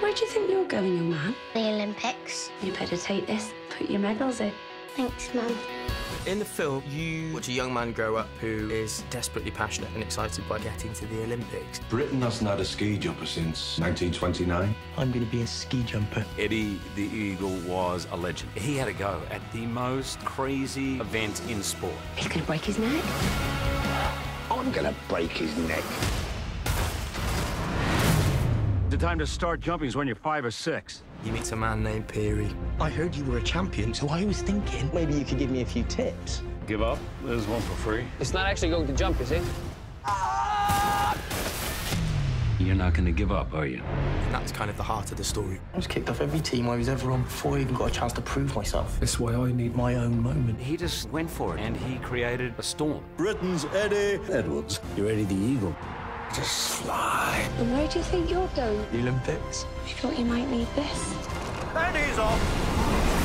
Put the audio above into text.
Where do you think you're going, young man? The Olympics. You better take this. Put your medals in. Thanks, Mum. In the film, you watch a young man grow up who is desperately passionate and excited by getting to the Olympics. Britain hasn't had a ski jumper since 1929. I'm going to be a ski jumper. Eddie the Eagle was a legend. He had a go at the most crazy event in sport. He's going to break his neck. I'm gonna break his neck. The time to start jumping is when you're five or six. You meet a man named Peary. I heard you were a champion, so I was thinking maybe you could give me a few tips. Give up. There's one for free. It's not actually going to jump, is it? You're not going to give up, are you? And that's kind of the heart of the story. I was kicked off every team I was ever on before I even got a chance to prove myself. That's why I need My own moment. He just went for it, and he created a storm. Britain's Eddie Edwards. You're Eddie the Eagle. Just fly. And where do you think you're going? The Olympics. I thought you might need this. Eddie's off.